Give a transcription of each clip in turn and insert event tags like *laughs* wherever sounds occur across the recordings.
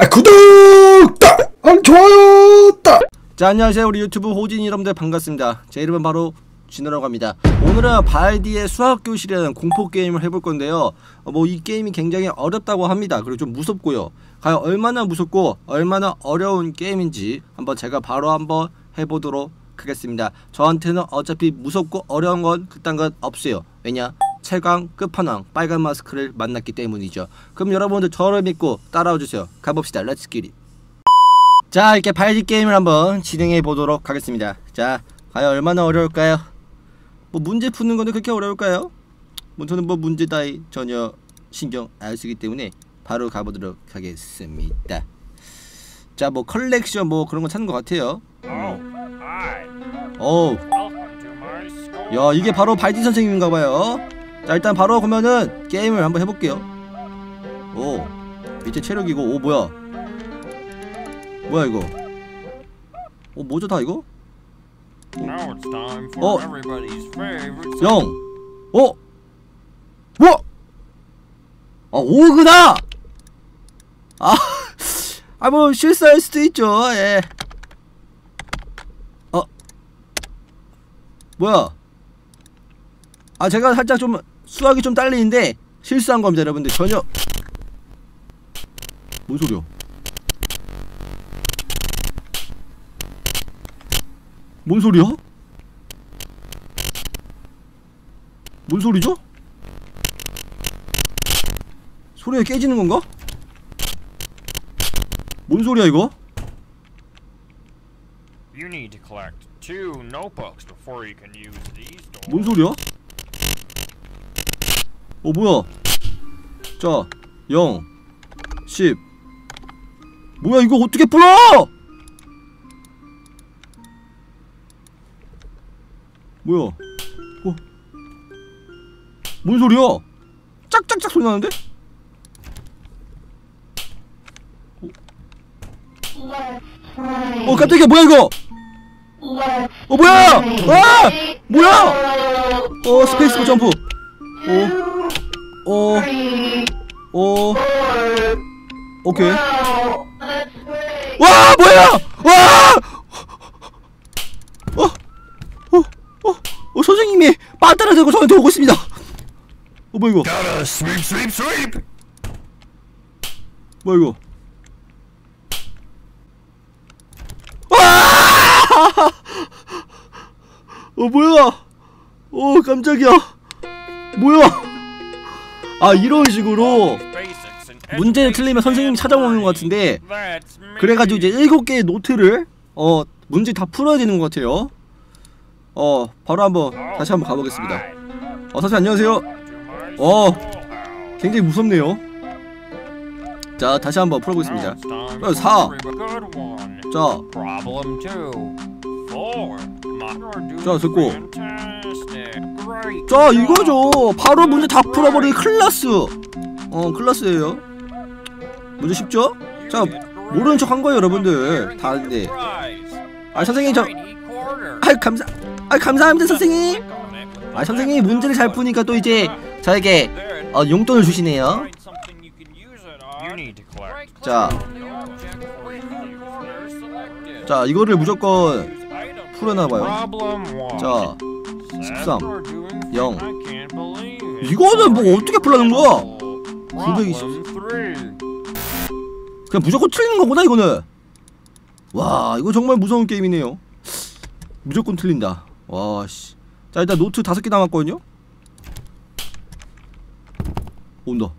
아 구독! 딱! 아, 좋아요! 딱! 자 안녕하세요. 우리 유튜브 호진 여러분들 반갑습니다. 제 이름은 바로 진우라고 합니다. 오늘은 발디의 수학교실이라는 공포게임을 해볼 건데요. 어, 뭐이 게임이 굉장히 어렵다고 합니다. 그리고 좀 무섭고요. 과연 얼마나 무섭고 얼마나 어려운 게임인지 한번 제가 바로 한번 해보도록 하겠습니다. 저한테는 어차피 무섭고 어려운 건 그딴 건 없어요. 왜냐 최강 끝판왕 빨간 마스크를 만났기 때문이죠. 그럼 여러분들 저를 믿고 따라와 주세요. 가봅시다. Let's get it. 자 이렇게 발디 게임을 한번 진행해 보도록 하겠습니다. 자 과연 얼마나 어려울까요? 뭐 문제 푸는 건데 그렇게 어려울까요? 뭐 저는 뭐 문제 따위 전혀 신경 안 쓰기 때문에 바로 가보도록 하겠습니다. 자 뭐 컬렉션 뭐 그런 거 찾는 것 같아요. 어우. 야 이게 바로 발디 선생님인가봐요 자 일단 바로 그러면은 게임을 한번 해볼게요 오 밑에 체력이고 오 뭐야 뭐야 이거 어 뭐죠 다 이거 favorite. 영 어? 뭐? 아 오구나 아, *laughs* 아, 뭐, 실수할 수도 있죠, 예. 어, 뭐야. 아, 제가 살짝 좀, 수학이 좀 딸리는데, 실수한 겁니다, 여러분들. 전혀. 뭔 소리야? 뭔 소리야? 뭔 소리죠? 소리가 깨지는 건가? 뭔 소리야 이거? You need to collect two notebooks before you can use these doors. 뭔 소리야? 어 뭐야? 자, 0, 10. 뭐야 이거 어떻게 풀어? 뭐야? 어? 뭔 소리야? 짝짝짝 소리 나는데? 어 깜짝이야 뭐야 이거? 어 뭐야? 아! 뭐야? 어 스페이스 점프. 오. 오. 오. 오케이. 와 뭐야? 와! 어. 어. 어. 어 선생님이 빠따라 들고 저한테 오고 있습니다. 어 뭐야 이거? 뭐야 이거? 와! 어 뭐야? 어 깜짝이야. 뭐야? 아 이런 식으로 문제를 틀리면 선생님이 찾아오는 것 같은데 그래가지고 이제 일곱 개의 노트를 어 문제 다 풀어야 되는 것 같아요. 어 바로 한번 다시 한번 가보겠습니다. 어 선생님 안녕하세요. 어. 굉장히 무섭네요. 자 다시 한번 풀어보겠습니다. 어, 사. 자 자, 됐고. 자. 이거죠. 바로 문제 다 풀어버린 클라스. 어 클라스예요. 문제 쉽죠? 자 모르는 척 한 거예요 여러분들. 다 아는데 아 선생님 저아 감사 아 감사합니다 선생님. 아 선생님이 문제를 잘 푸니까 또 이제 저에게 어, 용돈을 주시네요. 자. 자 이거를 무조건 풀어놔봐요. 자 13 영. 이거는 뭐 어떻게 풀라는 거야? 920 그냥 무조건 틀리는 거구나 이거는. 와 이거 정말 무서운 게임이네요. 무조건 틀린다. 와씨. 자 일단 노트 다섯 개 남았거든요? 온다.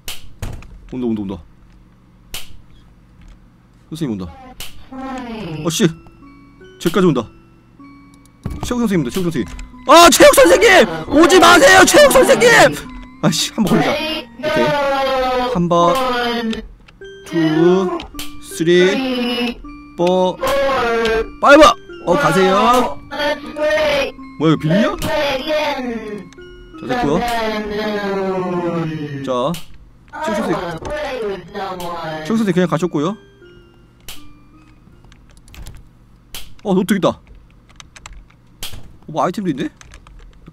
온다 온다 온다. 선생님 온다. 어씨. 쟤까지 온다. 체육 선생님입니다 체육 선생님 아 체육 선생님! 오지 마세요 체육 선생님! 아씨 한 번 걸리자 오케이. 한번. two three four five! 어 가세요. 뭐야 빌리야? 자 됐고요 자 체육 선생님 체육 선생님 그냥 가셨고요. 어 노트 있다. 어, 뭐 아이템도 있네?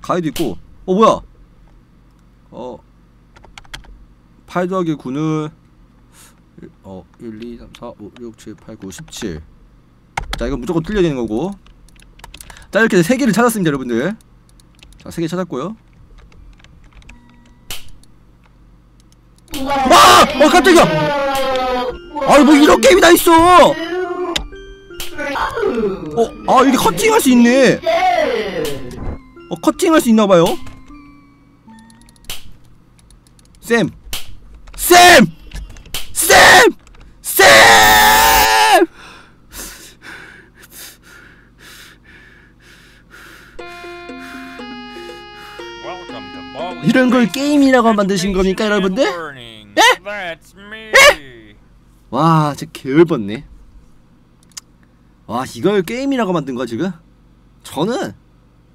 가이드 있고 어 뭐야 어 8 더하기 9는 일- 어 1, 2, 3, 4, 5, 6, 7, 8, 9, 17. 자 이건 무조건 틀려야 되는 거고. 자 이렇게 세 개를 찾았습니다, 여러분들. 자세개 찾았고요. 아! 어 깜짝이야! 아니 뭐 이런 게임이 다 있어! 어, 아 이게 커팅할 수 있네. 어 커팅할 수 있나봐요. 쌤, 쌤, 쌤, 쌤. 이런 걸 게임이라고 만드신 겁니까, 여러분들? Learning. That's me. 와, 진짜 개열받네. 와, 이걸 게임이라고 만든 거야 지금? 저는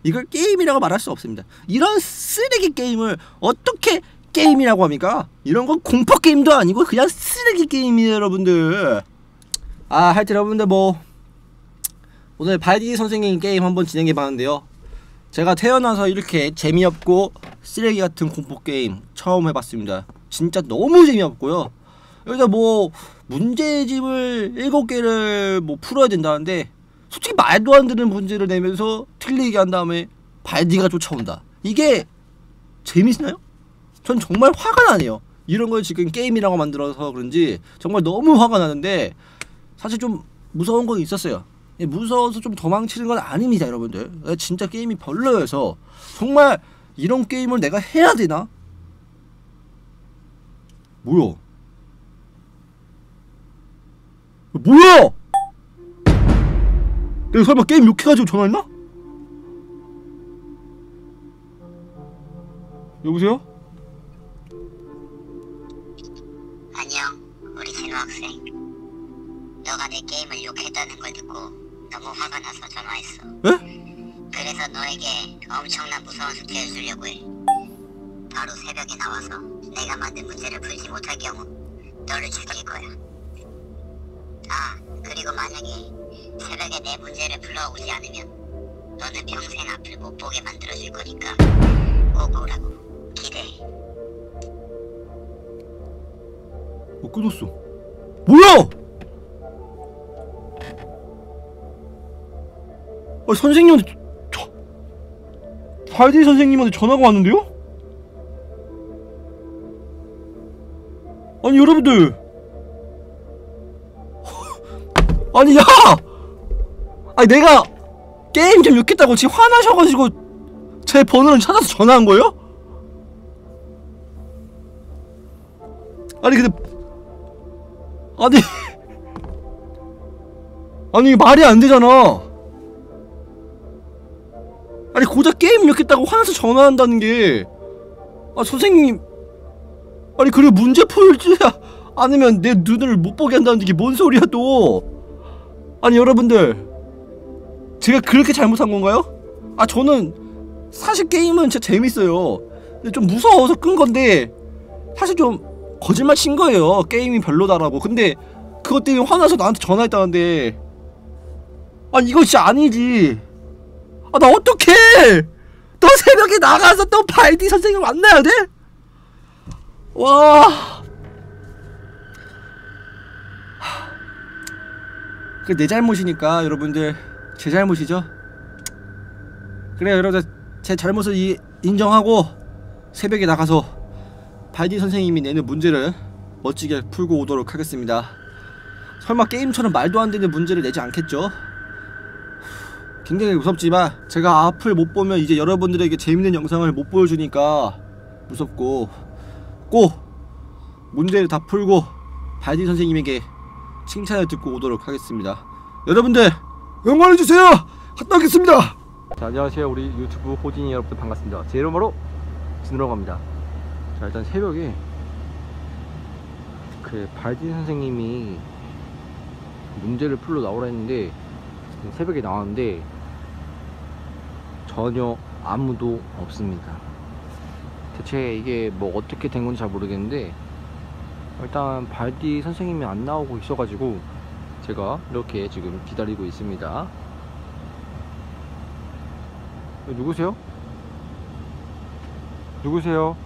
이걸 게임이라고 말할 수 없습니다. 이런 쓰레기 게임을 어떻게 게임이라고 합니까? 이런 건 공포 게임도 아니고 그냥 쓰레기 게임이에요, 여러분들. 아, 하여튼 여러분들 뭐 오늘 발디 선생님 게임 한번 진행해 봤는데요. 제가 태어나서 이렇게 재미없고 쓰레기 같은 공포 게임 처음 해봤습니다. 진짜 너무 재미없고요. 여기다 뭐 문제집을 일곱 개를 뭐 풀어야 된다는데 솔직히 말도 안 되는 문제를 내면서 틀리게 한 다음에 발디가 쫓아온다. 이게 재밌나요? 전 정말 화가 나네요. 이런 걸 지금 게임이라고 만들어서 그런지 정말 너무 화가 나는데 사실 좀 무서운 건 있었어요. 예, 무서워서 좀 도망치는 건 아닙니다, 여러분들. 예, 진짜 게임이 별로여서 정말 이런 게임을 내가 해야 되나? 뭐야? 뭐야? 내가 설마 게임 욕해가지고 전화했나? 여보세요? 안녕, 우리 진호 학생. 너가 내 게임을 욕했다는 걸 듣고 너무 화가 나서 전화했어. 에? 그래서 너에게 엄청난 무서운 숙제를 주려고 해. 바로 새벽에 나와서 내가 만든 문제를 풀지 못할 경우 너를 죽일 거야. 아, 그리고 만약에 새벽에 내 문제를 풀어오지 않으면 너는 평생 앞을 못 보게 만들어줄 거니까 꼭 오라고. 기대해. 어 끊었어. 뭐야! 아 선생님한테 저, 발디 선생님한테 전화가 왔는데요? 아니 여러분들. *laughs* 아니 야 아니 내가 게임 좀 욕했다고 지금 화나셔가지고 제 번호를 찾아서 전화한 거예요? 아니 근데 아니 *laughs* 아니 말이 안 되잖아 아니 고작 게임 욕했다고 화나서 전화한다는 게 아 선생님 아니 그래 문제 풀지 않으면 내 눈을 못 보게 한다는 게 뭔 소리야 또 아니 여러분들 제가 그렇게 잘못한 건가요? 아 저는 사실 게임은 진짜 재밌어요 근데 좀 무서워서 끈 건데 사실 좀 거짓말 친 거예요. 게임이 별로다라고. 근데 그것 때문에 화나서 나한테 전화했다는데 아 이거 진짜 아니지. 아 나 어떡해? 너 새벽에 나가서 또 발디 선생님 만나야 돼? 와. 그내 잘못이니까 여러분들 제 잘못이죠. 그래요 여러분들 제 잘못을 이, 인정하고 새벽에 나가서 발디 선생님이 내는 문제를 멋지게 풀고 오도록 하겠습니다. 설마 게임처럼 말도 안 되는 문제를 내지 않겠죠? 굉장히 무섭지만 제가 앞을 못 보면 이제 여러분들에게 재밌는 영상을 못 보여주니까 무섭고 꼭 문제를 다 풀고 발디 선생님에게 칭찬을 듣고 오도록 하겠습니다. 여러분들 응원해주세요! 갔다 오겠습니다! 자, 안녕하세요. 우리 유튜브 호진이 여러분들 반갑습니다. 제 이름으로 진으라고 합니다. 자, 일단 새벽에 그 발디 선생님이 문제를 풀러 나오라 했는데 새벽에 나왔는데 전혀 아무도 없습니다. 대체 이게 뭐 어떻게 된 건지 잘 모르겠는데 일단 발디 선생님이 안 나오고 있어가지고 제가 이렇게 지금 기다리고 있습니다. 누구세요? 누구세요?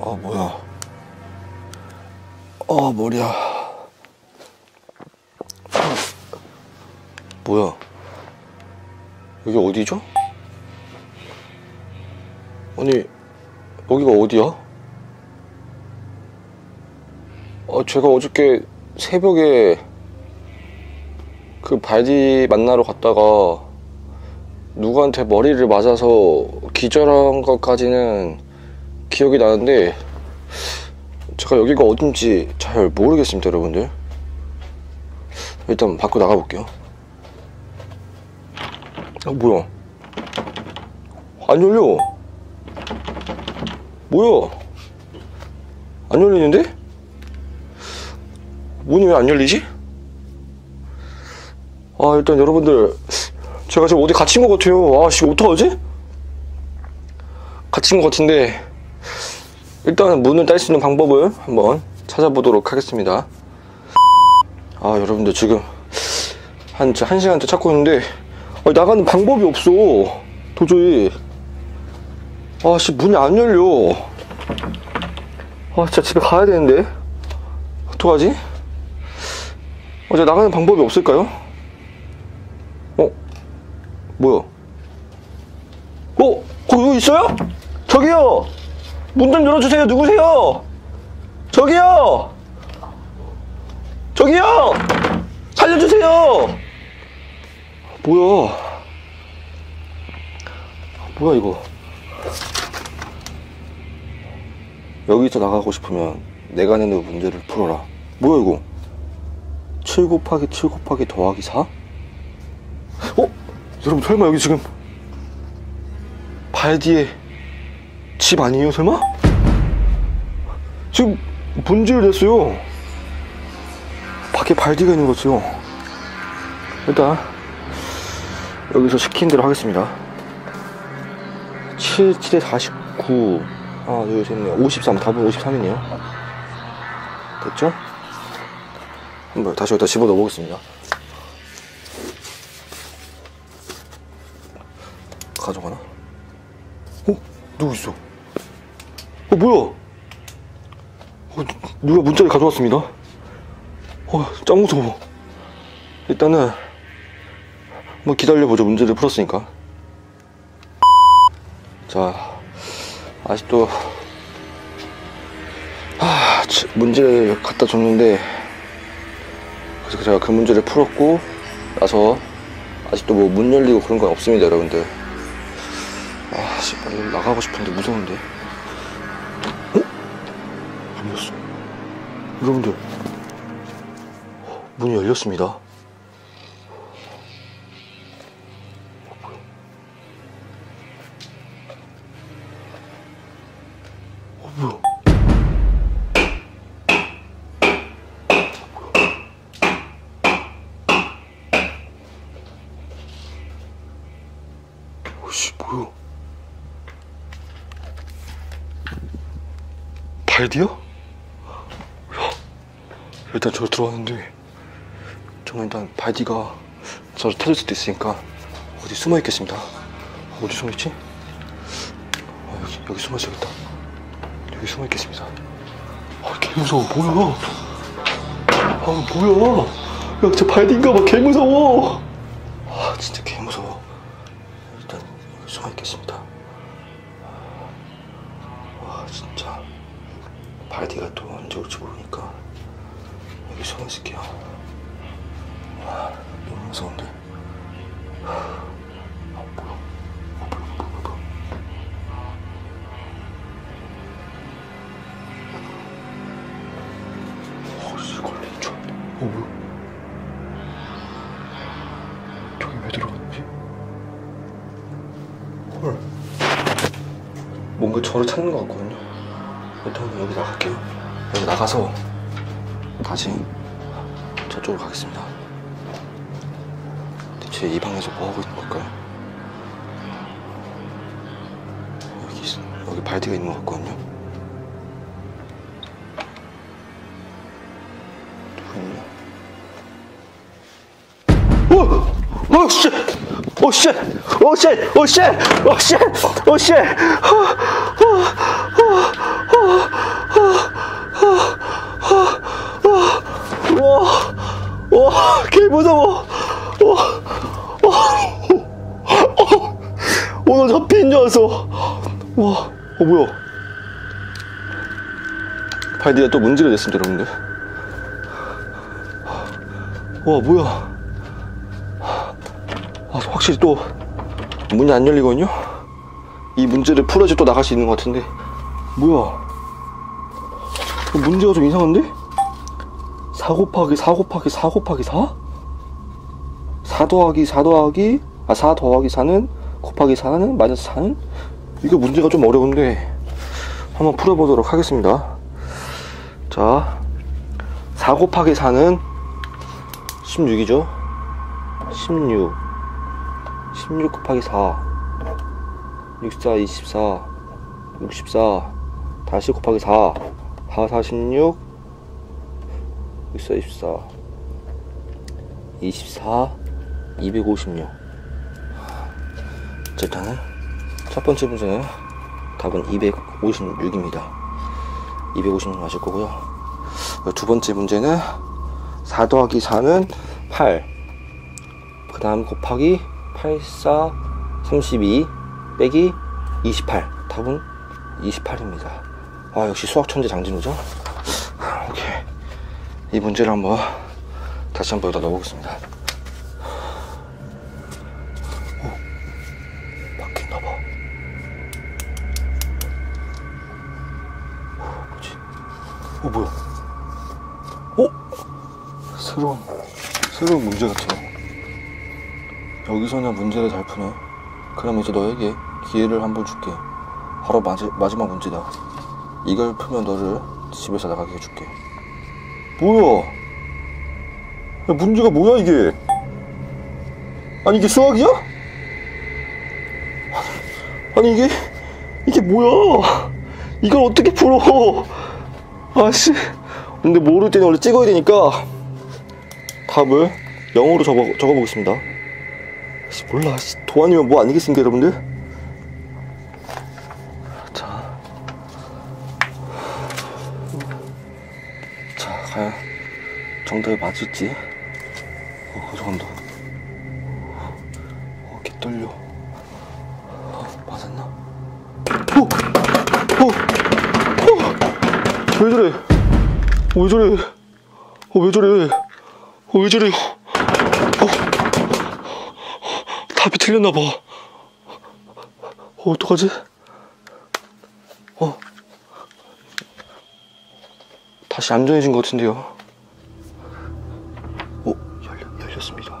아 뭐야 아 머리야 아, 뭐야 여기 어디죠? 아니 여기가 어디야? 아 제가 어저께 새벽에 그 발디 만나러 갔다가 누구한테 머리를 맞아서 기절한 것까지는 기억이 나는데 제가 여기가 어딘지 잘 모르겠습니다 여러분들. 일단 밖으로 나가볼게요. 아 뭐야? 안 열려. 뭐야? 안 열리는데? 문이 왜 안 열리지? 아 일단 여러분들 제가 지금 어디 갇힌 것 같아요 아씨 어떡하지? 갇힌 것 같은데 일단 문을 딸 수 있는 방법을 한번 찾아보도록 하겠습니다 아 여러분들 지금 한, 한 시간째 찾고 있는데 아, 나가는 방법이 없어 도저히 아씨 문이 안 열려 아 진짜 집에 가야 되는데 어떡하지? 어제 나가는 방법이 없을까요? 어? 뭐야? 어? 거기 누구 있어요? 저기요! 문 좀 열어주세요. 누구세요? 저기요! 저기요! 살려주세요! 뭐야? 뭐야, 이거? 여기서 나가고 싶으면 내가 내는 문제를 풀어라. 뭐야, 이거? 7 곱하기 7 곱하기 더하기 4? 어? 여러분, 설마 여기 지금 발 뒤에 집 아니에요, 설마? 지금 문제를 냈어요. 밖에 발디가 있는 거죠. 일단 여기서 시킨 대로 하겠습니다. 7, 7에 49 하나, 둘, 셋, 넷, 53 답은 53이네요. 됐죠? 한번 다시 여기다 집어넣어 보겠습니다. 가져가나? 어? 누구 있어? 어, 뭐야? 어, 누가 문자를 가져왔습니다. 어, 짱 무서워. 일단은, 한번 기다려보죠. 문제를 풀었으니까. 자, 아직도, 아, 치- 문제를 갖다 줬는데, 그래서 제가 그 문제를 풀었고, 나서, 아직도 뭐 문 열리고 그런 건 없습니다, 여러분들. 아, 씨, 빨리 나가고 싶은데 무서운데. 어? 문 열렸어. 여러분들, 문이 열렸습니다. 발디야? 야, 일단 저 들어왔는데 저는 일단 발디가 저를 터질 수도 있으니까 어디 숨어 있겠습니다. 어디 숨어 있지? 아, 여기 여기 숨어 있어야겠다. 여기 숨어 있겠습니다. 아, 개 무서워. 뭐야? 아, 뭐야? 야, 저 발디인가 봐. 개 무서워. 아, 진짜 개 무서워. 뭔가 저를 찾는 것 같거든요. 일단 여기 나갈게요. 여기 나가서 다시 저쪽으로 가겠습니다. 대체 이 방에서 뭐 하고 있는 걸까요? 여기 있, 여기 발디가 있는 것 같거든요. 누구 있냐? 어! 어, 씨! 어, 씨! 어, 씨! 어, 씨! 어, 씨! 어, 씨! 어, 어, 어, 어, 발디가 또 문제를 냈습니다, 여러분들. 와, 뭐야. 아, 확실히 또 문이 안 열리거든요? 이 문제를 풀어야지 또 나갈 수 있는 것 같은데. 뭐야. 이거 문제가 좀 이상한데? 4 곱하기 4 곱하기 4 곱하기 4? 4 더하기 4 더하기 아 4 더하기 4는 곱하기 4는 마이너스 4는 이게 문제가 좀 어려운데 한번 풀어보도록 하겠습니다 자 4 곱하기 4는 16이죠? 16 16 곱하기 4 64 24 64 다시 곱하기 4 4 46 64 24 24 256 자, 일단은 첫 번째 문제는 답은 256입니다. 256 맞을 거고요 두 번째 문제는 4 더하기 4는 8 그 다음 곱하기 8, 4, 32 빼기 28 답은 28입니다. 아 역시 수학 천재 장진우죠? 오케이. 이 문제를 한번 다시 한번 여기다 넣어보겠습니다 새로운 문제 같아요 여기서냐 문제를 잘 푸네. 그럼 이제 너에게 기회를 한 번 줄게. 바로 마지, 마지막 문제다. 이걸 풀면 너를 집에서 나가게 해줄게. 뭐야? 야, 문제가 뭐야 이게? 아니 이게 수학이야? 아니 이게 이게 뭐야? 이걸 어떻게 풀어? 아씨. 근데 모를 때는 원래 찍어야 되니까 답을 영어로 적어, 적어보겠습니다. 씨, 몰라. 씨, 도안이면 뭐 아니겠습니까 여러분들? 자, 자 과연 정답이 맞을지. 어 가져간다. 어 개 떨려. 어, 맞았나? 어! 어! 어! 왜 저래? 어, 왜 저래? 어, 왜 저래 어, 왜 저래 답이 틀렸나봐. 어, 어떡하지? 어. 다시 안전해진 것 같은데요. 어, 열려, 열렸습니다. 어,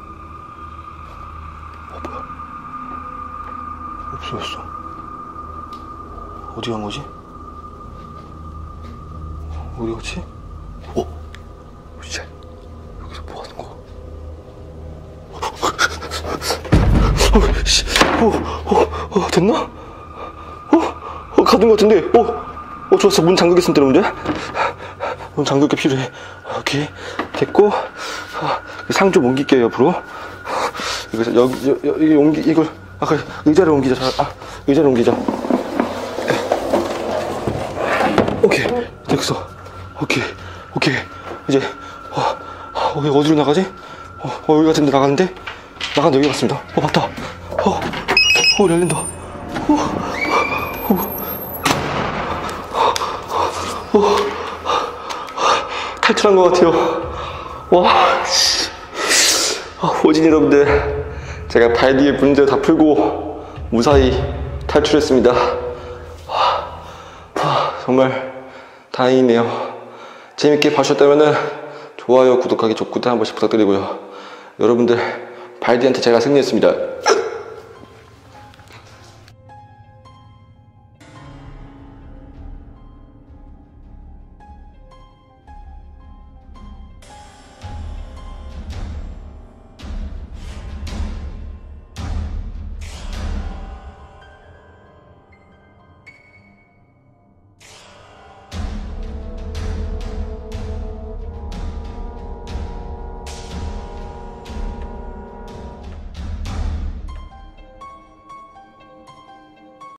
뭐야. 없어졌어. 어디 간 거지? 어디 갔지? 어? 씨, 여기서 뭐 하는 거야? 어, 씨, 어, 어, 어, 됐나? 어, 어, 가는 것 같은데, 어, 어, 좋았어. 문 잠그겠습니다, 여러분들. 문 잠글 게 필요해. 오케이. 됐고, 어, 상좀 옮길게요, 옆으로. 여기서, 여기, 여기, 여기 옮기, 이걸, 아까 의자를 옮기자. 자, 아, 의자를 옮기자. 오케이. 됐어. 오케이. 오케이. 이제, 어, 어, 어디로 나가지? 어, 어, 여기 같은데 나가는데? 나간 여기 같습니다. 어, 맞다. 어, 어, 열린다. 어, 어, 어, 어, 탈출한 것 같아요. 와, 씨. 아, 여러분들, 제가 발 뒤에 문제 다 풀고 무사히 탈출했습니다. 와, 와, 정말 다행이네요. 재밌게 봐주셨다면 좋아요, 구독하기, 좋구독 한 번씩 부탁드리고요. 여러분들 발디한테 제가 승리했습니다.